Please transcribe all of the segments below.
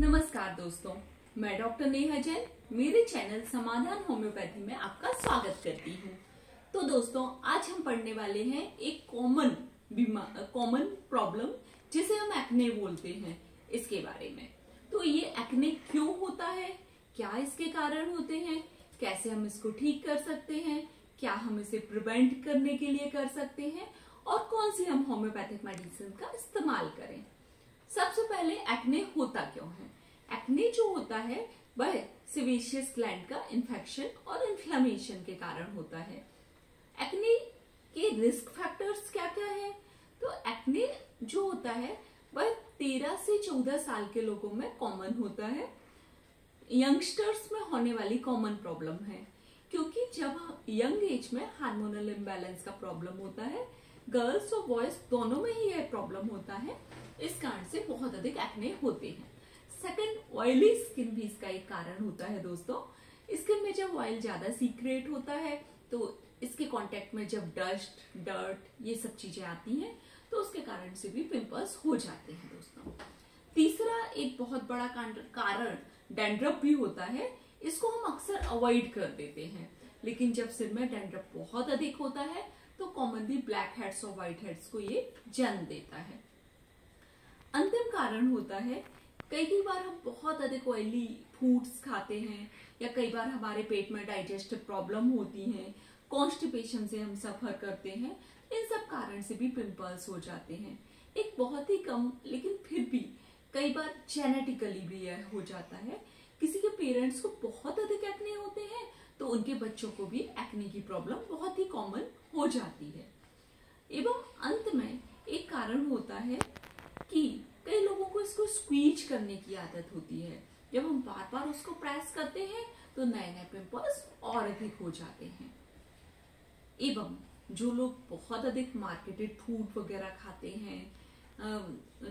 नमस्कार दोस्तों, मैं डॉक्टर नेहा जैन, मेरे चैनल समाधान होम्योपैथी में आपका स्वागत करती हूँ। तो दोस्तों, आज हम पढ़ने वाले हैं एक कॉमन बीमार कॉमन प्रॉब्लम जिसे हम एक्ने बोलते हैं, इसके बारे में। तो ये एक्ने क्यों होता है? क्या इसके कारण होते हैं? कैसे हम इसको ठीक कर सकते हैं? क्या हम इसे प्रिवेंट करने के लिए कर सकते हैं? और कौन सी हम होम्योपैथिक मेडिसिन का इस्तेमाल करें? सबसे पहले एक्ने होता क्यों है? एक्ने जो होता है, वह सिवेशियस ग्लैंड का इन्फेक्शन और इन्फ्लेमेशन के कारण होता है। एक्ने के रिस्क फैक्टर्स क्या क्या है? तो एक्ने जो होता है, वह तेरह से चौदह साल के लोगों में कॉमन होता है। यंगस्टर्स में होने वाली कॉमन प्रॉब्लम है, क्योंकि जब यंग एज में हार्मोनल इम्बैलेंस का प्रॉब्लम होता है गर्ल्स और बॉयज़ दोनों में ही यह प्रॉब्लम होता है। इस कारण से बहुत अधिक एक्ने होते हैं। सेकंड ऑयली स्किन भी इसका एक कारण होता है दोस्तों। स्किन में जब ऑयल ज़्यादा सीक्रेट होता है तो इसके कांटेक्ट में जब डस्ट डर्ट ये सब चीज़ें आती हैं तो उसके कारण से भी पिंपल्स हो जाते हैं दोस्तों। तीसरा, एक बहुत बड़ा कारण डेंड्रप भी होता है, इसको हम अक्सर अवॉइड कर देते हैं। लेकिन जब सिर में डेंड्रप बहुत अधिक होता है तो कॉमनली ब्लैक हेड्स और व्हाइट हेड्स को ये जन्म देता है। कारण होता है। कई कई बार हम बहुत अधिक ऑयली फूड्स खाते हैं या कई बार हमारे पेट में डाइजेस्टिव प्रॉब्लम होती है कॉन्स्टिपेशन से हम सफ़र करते हैं, इन सब कारण से भी पिंपल्स हो जाते हैं। एक बहुत ही कम लेकिन फिर भी कई बार जेनेटिकली भी यह हो जाता है। किसी के पेरेंट्स को बहुत अधिक एक्ने होते हैं तो उनके बच्चों को भी एक्ने की प्रॉब्लम बहुत ही कॉमन हो जाती है। एवं अंत में एक कारण होता है कि कई लोगों को इसको स्क्वीज करने की आदत होती है। जब हम बार बार उसको प्रेस करते हैं तो नए नए पिंपल्स और अधिक हो जाते हैं। एवं जो लोग बहुत अधिक मार्केटेड फ़ूड वगैरह खाते हैं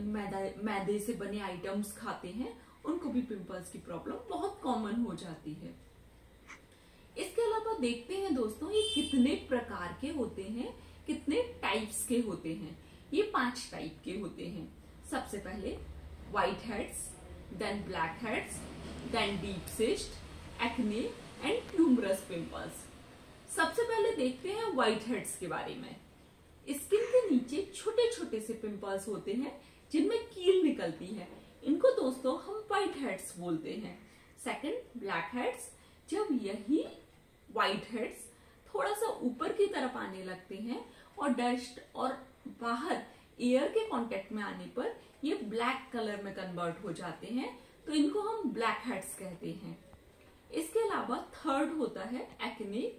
मैदा, मैदे से बने आइटम्स खाते हैं, उनको भी पिंपल्स की प्रॉब्लम बहुत कॉमन हो जाती है। इसके अलावा देखते हैं दोस्तों, ये कितने प्रकार के होते हैं, कितने टाइप्स के होते हैं। ये पाँच टाइप के होते हैं। सबसे पहले whiteheads then blackheads then deep cyst acne and tumorous pimples सबसे पहले देखते हैं व्हाइट हेड्स के बारे में। स्किन के नीचे छोटे छोटे से पिंपल्स होते हैं, जिनमें कील निकलती है। इनको दोस्तों हम व्हाइट हेड्स बोलते हैं। सेकंड ब्लैक हेड्स जब यही व्हाइट हेड्स थोड़ा सा ऊपर की तरफ़ आने लगते हैं और डस्ट और बाहर एयर के कांटेक्ट में आने पर ये ब्लैक कलर में कन्वर्ट हो जाते हैं तो इनको हम ब्लैक हेड्स कहते हैं। इसके अलावा थर्ड होता है एक्ने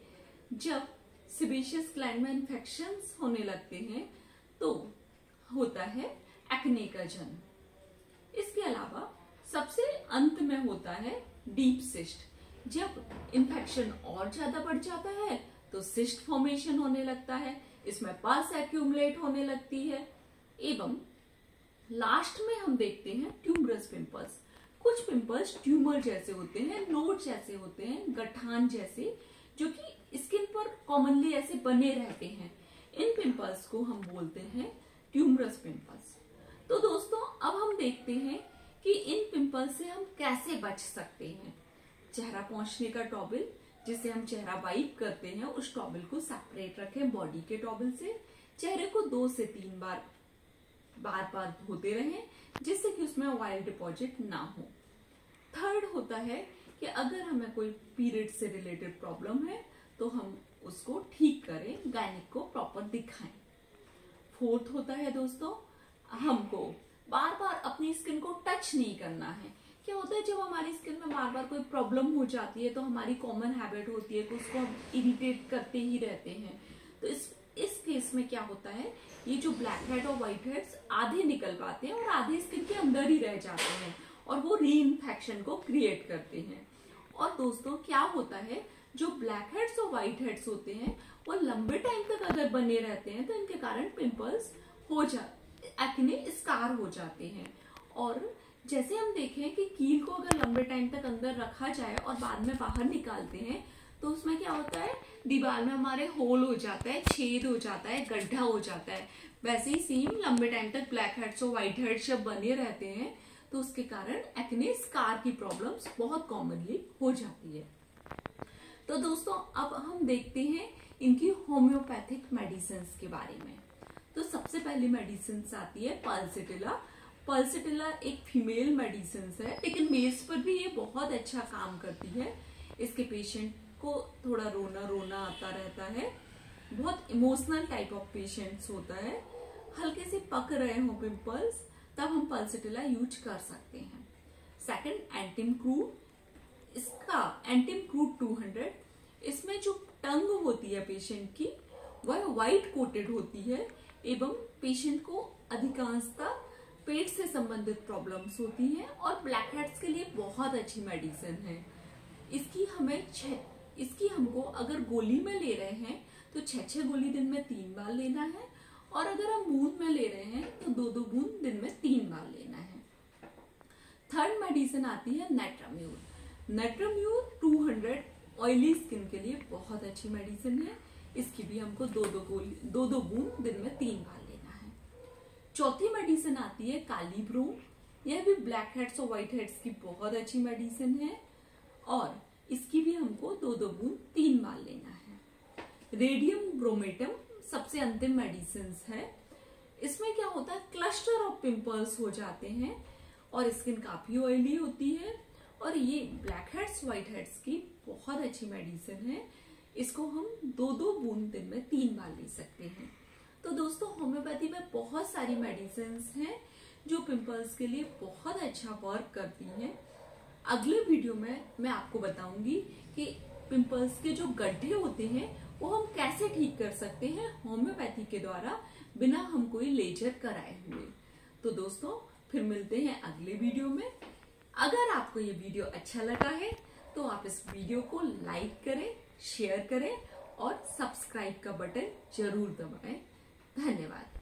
जब सिबेशियस ग्लैंड में इंफेक्शन होने लगते हैं तो होता है एक्ने का जन्म। इसके अलावा सबसे अंत में होता है डीप सिस्ट जब इन्फेक्शन और ज़्यादा बढ़ जाता है तो सिस्ट फॉर्मेशन होने लगता है। इसमें पल्स एक्यूमुलेट होने लगती है। एवं लास्ट में हम देखते हैं ट्यूमरस पिंपल्स कुछ पिंपल्स ट्यूमर जैसे होते हैं नोट जैसे होते हैं, गठान जैसे, जो कि स्किन पर कॉमनली ऐसे बने रहते हैं। इन पिंपल्स को हम बोलते हैं ट्यूमरस पिंपल्स तो दोस्तों, अब हम देखते हैं कि इन पिंपल्स से हम कैसे बच सकते हैं। चेहरा पहुँचने का टॉबल जिसे हम चेहरा वाइप करते हैं, उस टॉबल को सेपरेट रखें बॉडी के टॉबल से। चेहरे को दो से तीन बार बार बार धोते रहें, जिससे कि उसमें ऑयल डिपॉजिट ना हो। थर्ड होता है कि अगर हमें कोई पीरियड से रिलेटेड प्रॉब्लम है तो हम उसको ठीक करें गायनिक को प्रॉपर दिखाएँ। फोर्थ होता है दोस्तों, हमको बार बार अपनी स्किन को टच नहीं करना है। क्या होता है, जब हमारी स्किन में बार बार कोई प्रॉब्लम हो जाती है तो हमारी कॉमन हैबिट होती है कि उसको हम इरिटेट करते ही रहते हैं। तो इस इस केस में क्या होता है, ये जो ब्लैक हेड और व्हाइट हेड्स आधे निकल पाते हैं और आधे स्किन के अंदर ही रह जाते हैं और वो री इन्फेक्शन को क्रिएट करते हैं। और दोस्तों, क्या होता है, जो ब्लैक हेड्स और व्हाइट हेड्स होते हैं, वो लंबे टाइम तक अगर बने रहते हैं तो इनके कारण पिंपल्स हो जा एक्ने स्कार हो जाते हैं। और जैसे हम देखें कि कील को अगर लंबे टाइम तक अंदर रखा जाए और बाद में बाहर निकालते हैं तो उसमें क्या होता है? दीवार में हमारे होल हो जाता है, छेद हो जाता है, गड्ढा हो जाता है। वैसे ही सेम लंबे टाइम तक ब्लैक हेड्स और व्हाइट हेड्स जब बने रहते हैं तो उसके कारण एक्ने स्कार की प्रॉब्लम्स बहुत कॉमनली हो जाती है। तो दोस्तों, अब हम देखते हैं इनकी होम्योपैथिक मेडिसिन के बारे में। तो सबसे पहली मेडिसिन आती है पल्सिटिला पल्सिटिला एक फीमेल मेडिसिन है, लेकिन मेल्स पर भी ये बहुत अच्छा काम करती है। इसके पेशेंट को थोड़ा रोना रोना आता रहता है। बहुत इमोशनल टाइप ऑफ़ पेशेंट्स होता है। हल्के से पक रहे हो पिंपल्स तब हम पल्सिटिला यूज़ कर सकते हैं। सेकंड एंटिम क्रूड इसका एंटिम क्रूड 200 इसमें जो टंग होती है पेशेंट की, वह व्हाइट कोटेड होती है एवं पेशेंट को अधिकांशता पेट से संबंधित प्रॉब्लम्स होती हैं और ब्लैक हेड्स के लिए बहुत अच्छी मेडिसिन है। इसकी हमें इसकी हमको अगर गोली में ले रहे हैं तो छह छह गोली दिन में तीन बार लेना है, और अगर हम बूंद में ले रहे हैं तो दो दो बूंद दिन में तीन बार लेना है। थर्ड मेडिसिन आती है नेट्राम्यूर नेट्राम्यूर 200 ऑयली स्किन के लिए बहुत अच्छी मेडिसिन है। इसकी भी हमको दो दो गोली दो दो बूंद दिन में तीन बार लेना है। चौथी मेडिसिन आती है काली ब्रो यह भी ब्लैक हेड्स और व्हाइट हेड्स की बहुत अच्छी मेडिसिन है। और इसकी भी हमको दो दो बूंद, तीन बार लेना है। रेडियम ब्रोमेटम सबसे अंतिम मेडिसिन है। इसमें क्या होता है, क्लस्टर ऑफ़ पिंपल्स हो जाते हैं और स्किन काफ़ी ऑयली होती है और ये ब्लैक हेड्स, व्हाइट हेड्स की बहुत अच्छी मेडिसिन है। इसको हम दो दो बूंद दिन में तीन बार ले सकते हैं। तो दोस्तों, होम्योपैथी में बहुत सारी मेडिसिन हैं जो पिंपल्स के लिए बहुत अच्छा वर्क करती हैं। अगले वीडियो में मैं आपको बताऊँगी कि पिंपल्स के जो गड्ढे होते हैं, वो हम कैसे ठीक कर सकते हैं होम्योपैथी के द्वारा बिना हम कोई लेजर कराए हुए। तो दोस्तों, फिर मिलते हैं अगले वीडियो में। अगर आपको ये वीडियो अच्छा लगा है तो आप इस वीडियो को लाइक करें शेयर करें और सब्सक्राइब का बटन ज़रूर दबाएँ। धन्यवाद।